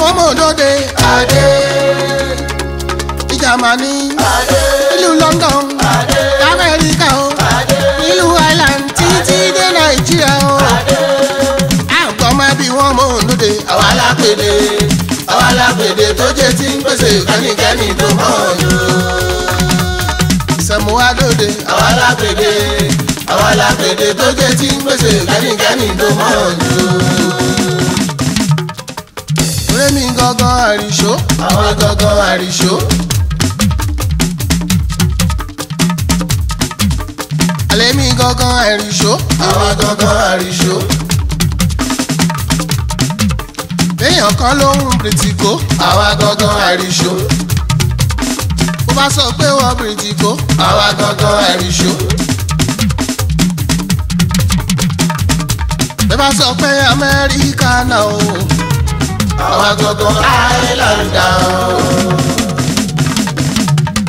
mọ́mọ́ dóde. Adé. Ìjàmánì. Adé. Ìlú London. Adé. Amẹ́ríkà o. Adé. Ìlú Ireland títí dé Nàìjíríà o. Adé. Àgbọ̀n máa bí wọ́n mọ́ òǹdóde. Àwa lápèdè. Àwa lápèdè tó jẹ́ tí ń pèsè kánìkánì tó mọ̀ ọ́nù. Ìsẹ̀mú wa Àwa lápèdè. Àwa lápèdè tó jẹ́ tí ń pèsè kánìkánì tó mọ̀ ọ́nù rémi gangan àrìṣó àwa gangan àrìṣó. àlẹ́mí gangan àrìṣó àwa gangan àrìṣó. èèyàn kan ló ń bìrìtìkó àwa gangan àrìṣó. bó bá sọ pé wọ́n bìrìtìkó àwa gangan àrìṣó. bẹ́ẹ̀ bá sọ pé amẹ́ríkà náà o. Agogo Islander o.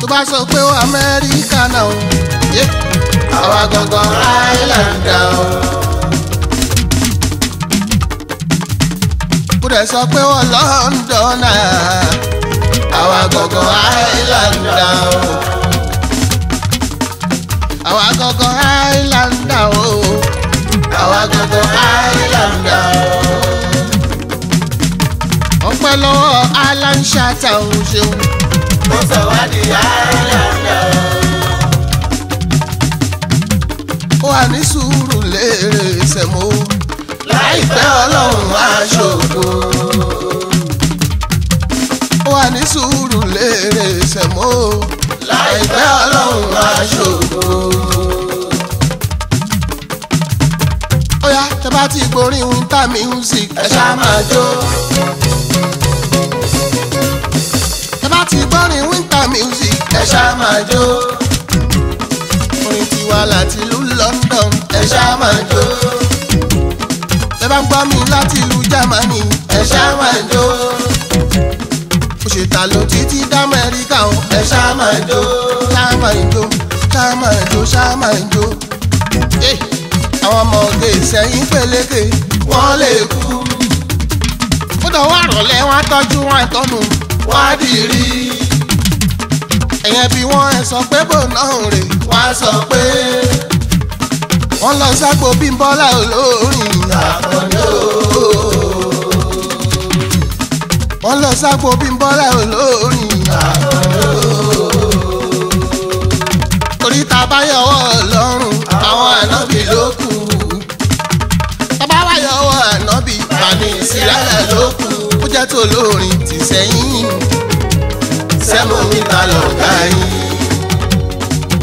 tó bá sọ pé ó Amẹ́ríkà náà o. àwọn Agogo Islander o. kó dẹ̀ sọ pé ó London náà. àwọn Agogo Islander o. àwọn Agogo down. o. àwọn Agogo Islander o. dúpẹ́ lọ́wọ́ Alan Shatta o ṣeun. mo sọ wá di àìlànà. ó wà ní sùúrù léèrè sẹ́mo. láìpẹ́ ọlọ́run aṣògo. ó wà ní sùúrù léèrè sẹ́mo. láìpẹ́ ọlọ́run aṣògo. bá ti gborin winter music ẹ ṣá máa jó àti gbọ́rin winter music ẹ ṣáà máa jó. orin tiwa láti ìlú London ẹ ṣáà máa jó. ẹ bá ń gbọ́ mi láti ìlú Germany ẹ ṣáà máa jó. òṣèta ló títí d'Amẹ́ríkà o ẹ ṣáà máa jó. ṣáà máa jó ṣáà máa jó ṣáà máa jó. Eh, àwọn ọmọ òde ìsẹ́yìn peléke wọ́n lè kú. ó dọ̀wọ́ àrọ̀lẹ́ wọn tọ́jú wọn àtọ́nu wá dìrí. ẹ̀yẹ́ bí wọ́n ẹ sọ pé bò náà rè wá sọ pé. wọ́n lọ sápò Bímbọ́lá olórin. àkànní o. wọ́n lọ sápò Bímbọ́lá olórin. àkànní o. ta bá yọwọ́ tó lórin ti sẹ́yìn sẹ́mu mi ta lọ̀gá yín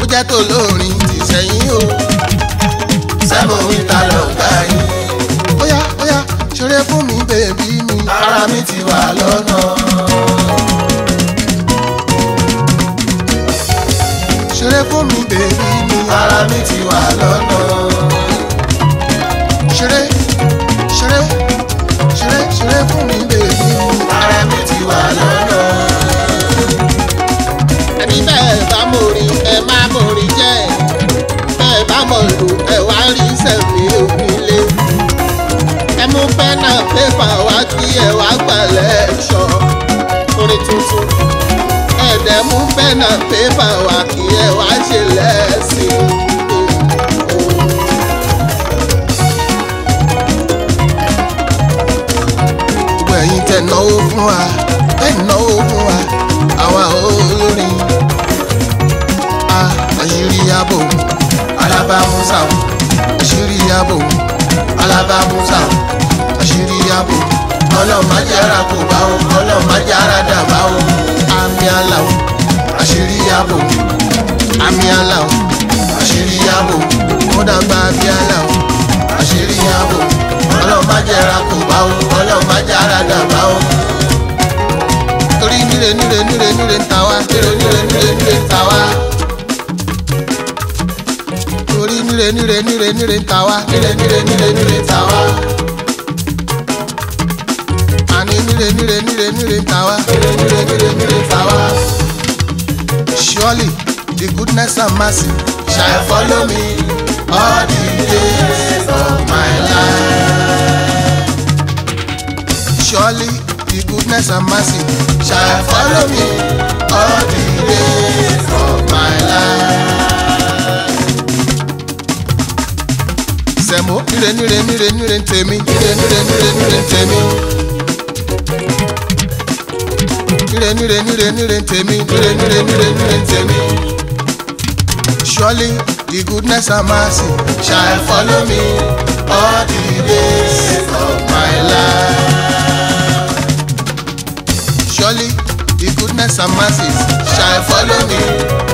ó jẹ́ tó lórin ti sẹ́yìn o sẹ́mu mi ta lọ̀gá yín. óyá óyá ṣeré fún mi bèbí mi ara mi ti wà lọ́nà. ṣeré fún mi bèbí mi ara mi ti wà lọ́nà. fún pẹ́nà pépà wà kí ẹ wá ṣe lẹ́sìn. gbẹ̀yìn tẹ̀ náwó fún wa ẹ̀ náwó fún wa àwa olórin a àṣírí ààbò Àlàbá Músà àṣírí ààbò Àlàbá Músà àṣírí ààbò ọlọ́mọ ajára kò bá o ọlọ́mọ ajára dà o àmì àlàó àṣírí ààbò àmì aláwọ àṣírí ààbò kódà gba àbí aláwọ àṣírí ààbò ọlọ́ọ̀bá jẹra kò bá o ọlọ́ọ̀bá jára dà bá o. torí níre níre níre níre ń ta wá níre níre níre níre ń ta wá. torí níre níre níre níre ń ta wá níre níre níre níre ń ta wá níre níre níre níre ń ta wá. níre níre níre surely the goodness and mercy shall follow me all the days of my life. Surely the goodness and mercy shall follow me all the days of my life. Sẹ̀mó nírè nírè nírè nírè ń tèmi nírè nírè nírè nírè ń tèmi níre níre níre níre tèmi níre níre níre níre tèmi. surely the goodness and mercy shall follow me all the days of my life. surely the goodness and mercy shall follow me.